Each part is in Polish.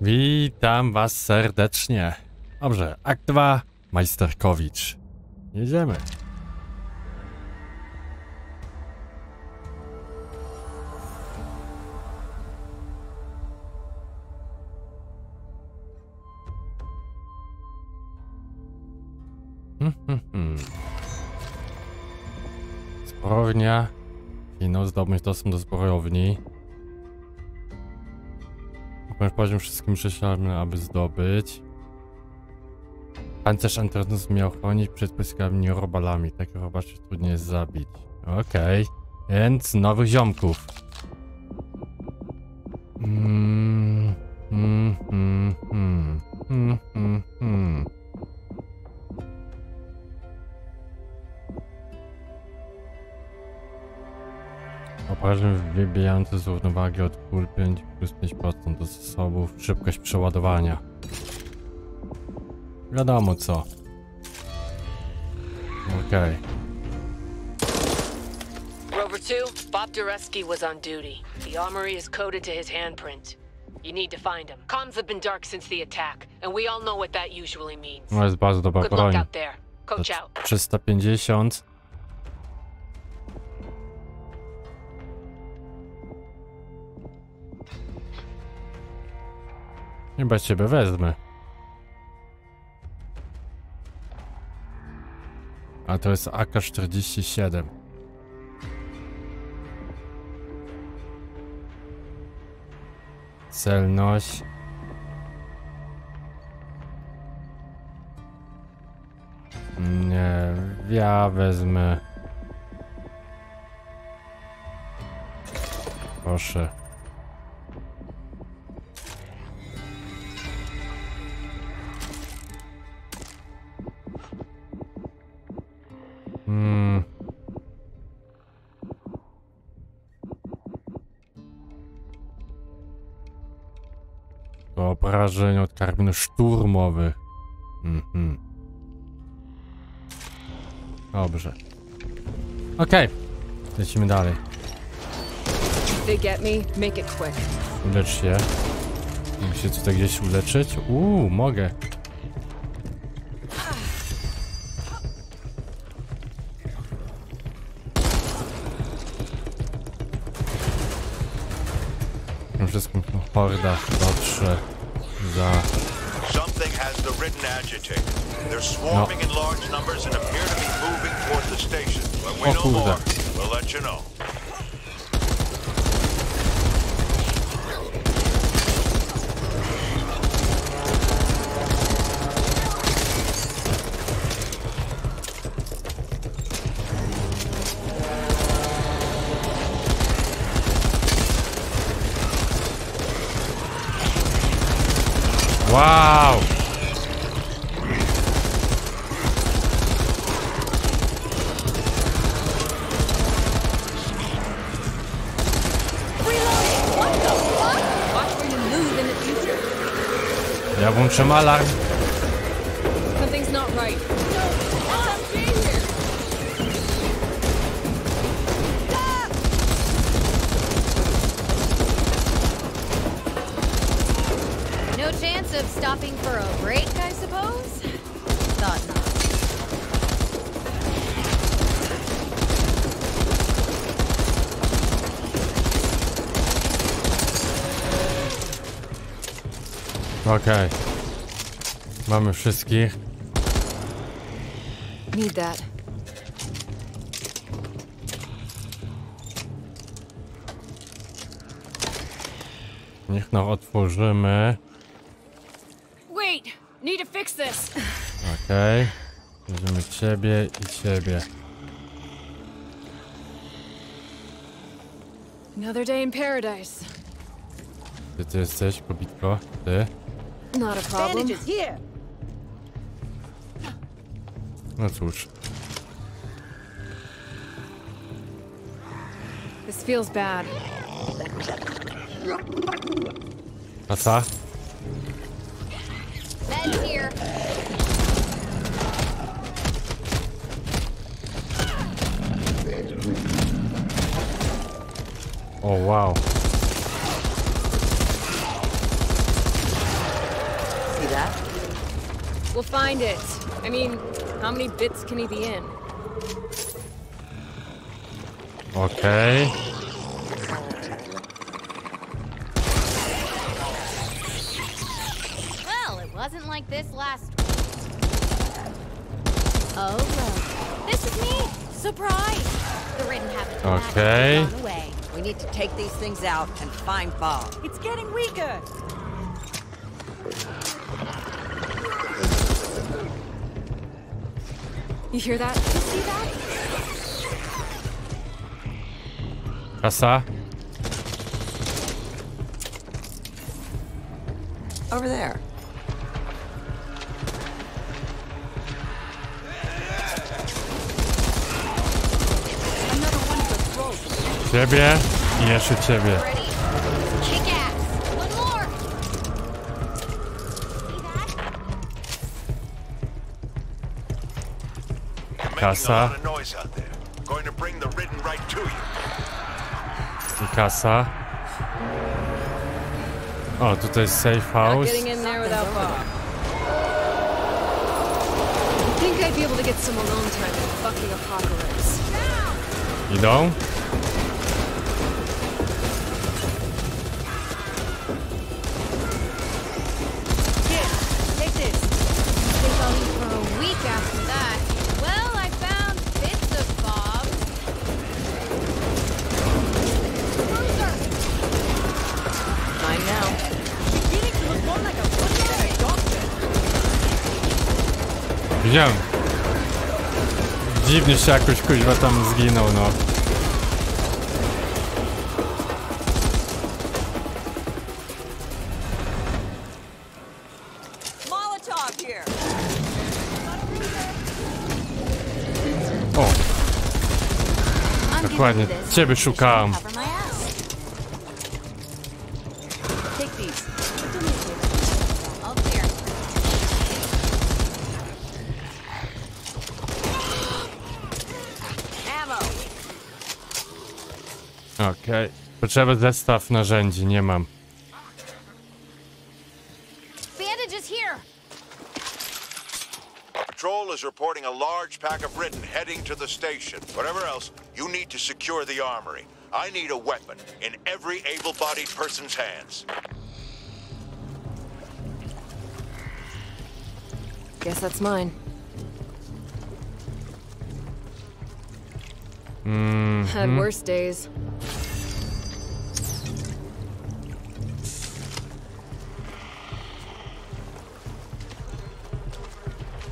Witam was serdecznie. Dobrze, akt 2, Majsterkowicz. Jedziemy. Zbrojownia. Finał zdobądź dostęp do zbrojowni. Bądź poziom wszystkim prześladnym, aby zdobyć. Pancerz Antronus miał chronić przed pyskami robalami. Tak robaczy trudniej jest zabić. Okej. Więc nowych ziomków. Mm, wybijający z równowagi od kul 5 plus 5% do zasobów, szybkość przeładowania. Wiadomo co. Okej. Rover 2, Bob Dureski was on duty. The armory is coded to his handprint. You need to find him. Comms have been dark since the attack, and we all know what that usually means. No jest bardzo dobra broń. out there. Za Coach out. 350. Chyba ciebie wezmę. A to jest AK-47. Celność. Nie, ja wezmę. Proszę. Obrażeń od karabinów szturmowych. Mhm. Dobrze. Okej. Lecimy dalej. Ulecz się. Mogę się tutaj gdzieś uleczyć? Uuu, mogę. Przede Wszystkim horda dotrze za... Something has the written agitated. They're swarming in large numbers and appear to be moving toward the station. When we Oh, know more, that? we'll let you know. Włączę alarm. Something's not right. No, SMG here. No chance of stopping for a break, I suppose? Thought not. Okej. Mamy wszystkich. Need that. Niech no otworzymy. Wait, need to fix this. Okej. Bierzemy ciebie i ciebie. Another day in paradise. Gdzie ty jesteś, kobitko? Ty? Not a problem. No cóż. This feels bad. A co? Meds here. O, wow. We'll find it. I mean, how many bits can he be in? Okej. Well, it wasn't like this last Oh, look. This is me! Surprise! The ridden haven't Okay. We need to take these things out and find Bob. It's getting weaker. You hear that? You see that? Kasa. Over there. Ciebie i jeszcze ciebie. Making a Kasa. lot of noise out there. Going to bring the ridden right to you. I kasa. O, oh, tutaj jest safe Not house. getting in there without Bob. I think I'd be able to get some alone time in fucking apocalypse. Idą? Widziałem. Dziwnie się jakoś kuźwa tam zginął, no. O, Dokładnie. Ciebie szukałem. Okej. Potrzeba zestaw narzędzi, nie mam. Bandages here. Patrol is reporting a large pack of ridden heading to the station. Whatever else, you need to secure the armory. I need a weapon in every able-bodied person's hands. Guess that's mine. mm, Had worse days.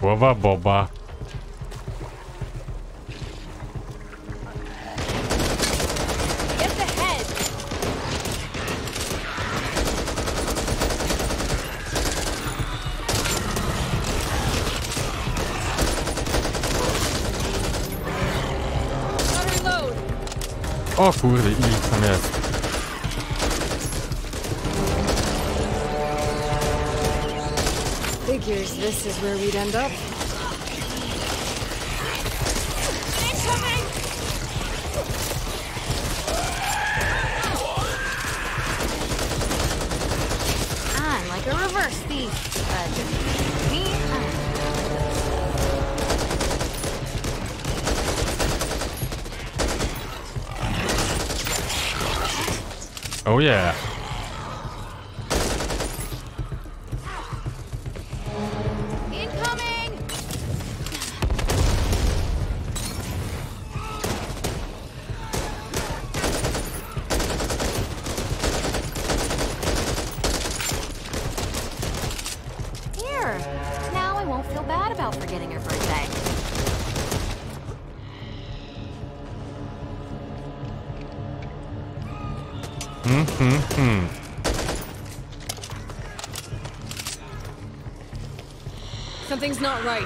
Głowa Boba. O kurde, ich tam jest. Figures this is where we'd end up. I'm like a reverse thief. Uh, me. Oh yeah. Something's not right.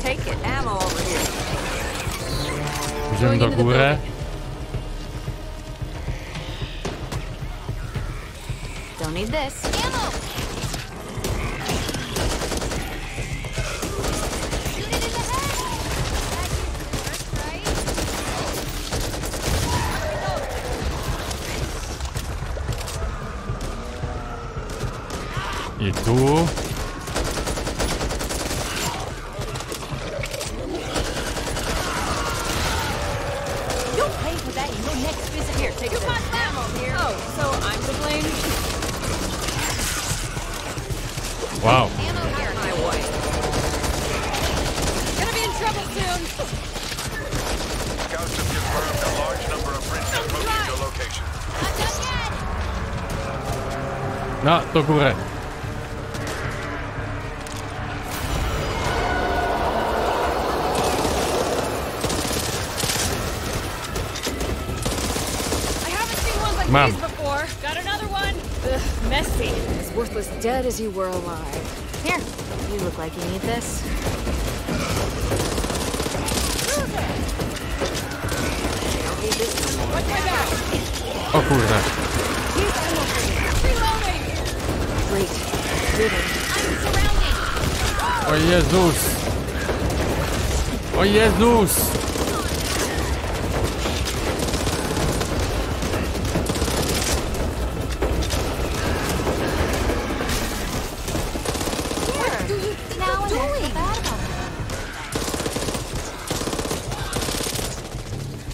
Take it. Ammo over here. Idziemy do into the góry. Don't need this. I tu. You'll pay for that in your next visit. Here, take this. ammo here. Oh, so I'm to blame? Wow. Ammo here. My way. Gonna be in trouble soon. Scouts have confirmed a large number of Britain approaching your location. Not done yet. Do góry. Before. Got another one. Ugh, messy. As worthless dead as you were alive. Here, you look like you need this. Oh, who is that? Oh, Jesus. Oh, Jesus.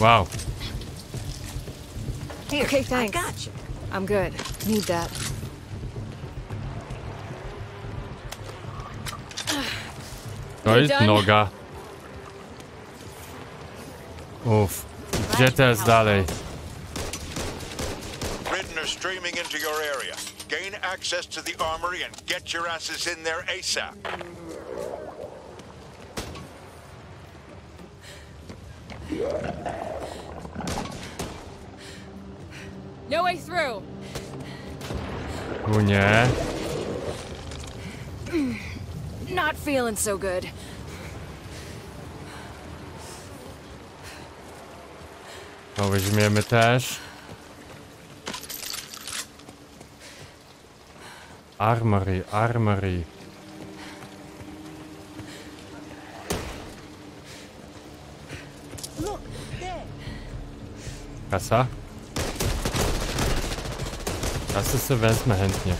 Wow. Here, Okay, I got you. I'm good. Need that. To jest done? noga. Uff. Gdzie teraz dalej? Britain are streaming into your area. Gain access to the armory and get your asses in there ASAP. No way through. Nie. Not feeling so good. To weźmiemy też. Armory, armory. Kasa? Sobie wezmę chętnie.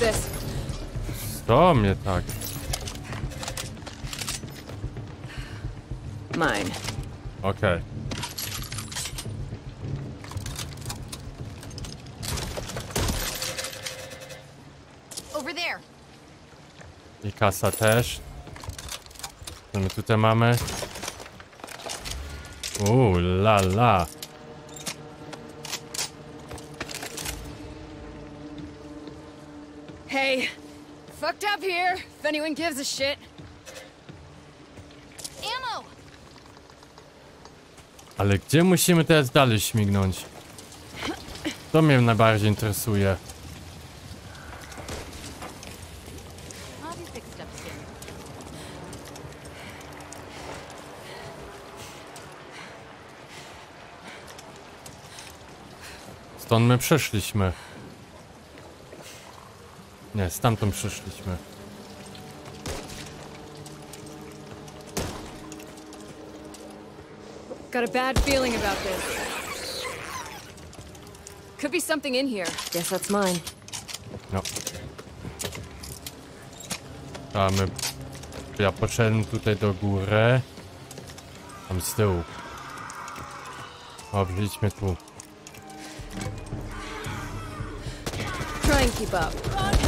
Let's do mnie tak. Mine. Okej. Over there. I kasa też. Co my tutaj mamy? Uuu, la la. Hey, fucked up here. If anyone gives a shit. Ammo. Ale gdzie musimy teraz dalej śmignąć? To mnie najbardziej interesuje. Stąd my przeszliśmy. Nie, stamtąd przyszliśmy. Got a bad feeling about this. Could be something in here. Guess that's mine. No. A my... Ja poszedłem tutaj do góry. Tam z tyłu. O, wzięliśmy tu. Try and keep up.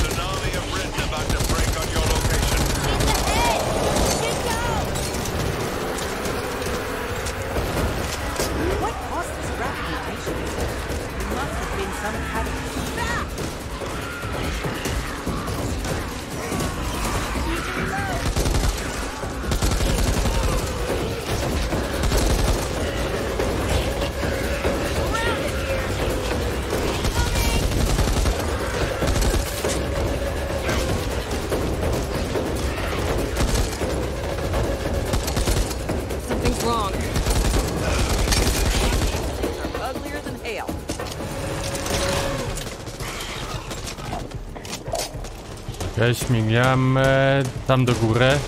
śmigamy tam do góry.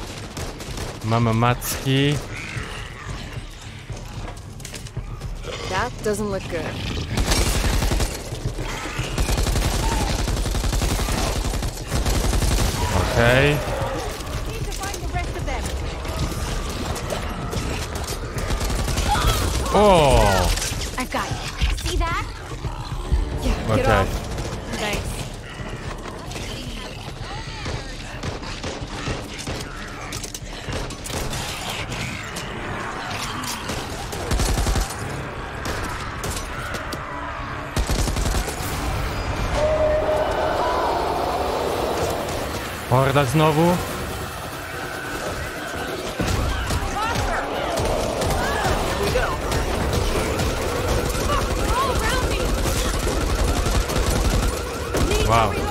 Mamy macki. That doesn't look good. Okej. Them. O! Okej. off. novo znowu. Wow.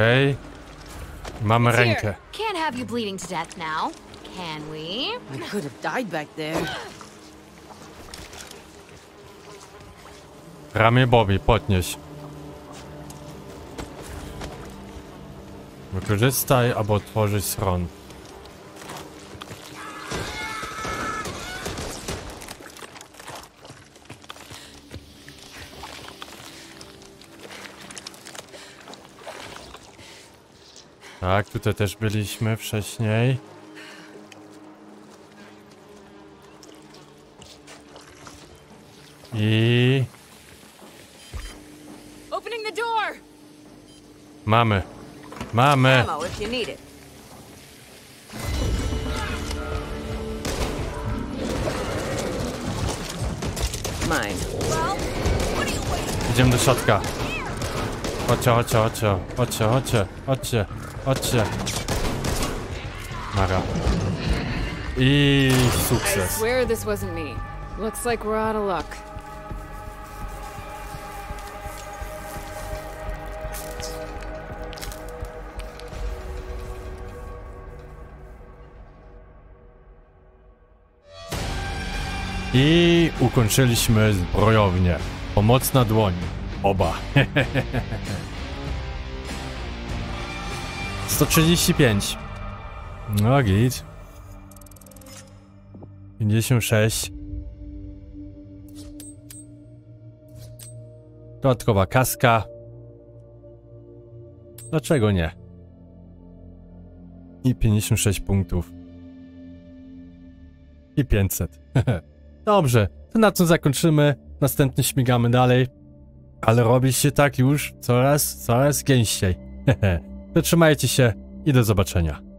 Okej. Mamy rękę. Here, can't have you bleeding to death now, can we? I could have died back there. Ramię Bobby, podnieś. Wykorzystaj, aby otworzyć schron. Tak, tutaj też byliśmy wcześniej. I Opening the door! mamy. Mamy. Idziemy do środka. Chodźcie, chodźcie, chodźcie, chodźcie, chodźcie, chodźcie, chodźcie. Mara. I I sukces. swear this wasn't me. Looks like we're out of luck. I ukończyliśmy zbrojownię. Pomocna dłoń. Oba. 135. No git. 56. Dodatkowa kaska. Dlaczego nie? I 56 punktów. I 500. Dobrze, to na tym zakończymy. Następnie śmigamy dalej. Ale robi się tak już coraz, coraz gęściej. to trzymajcie się i do zobaczenia.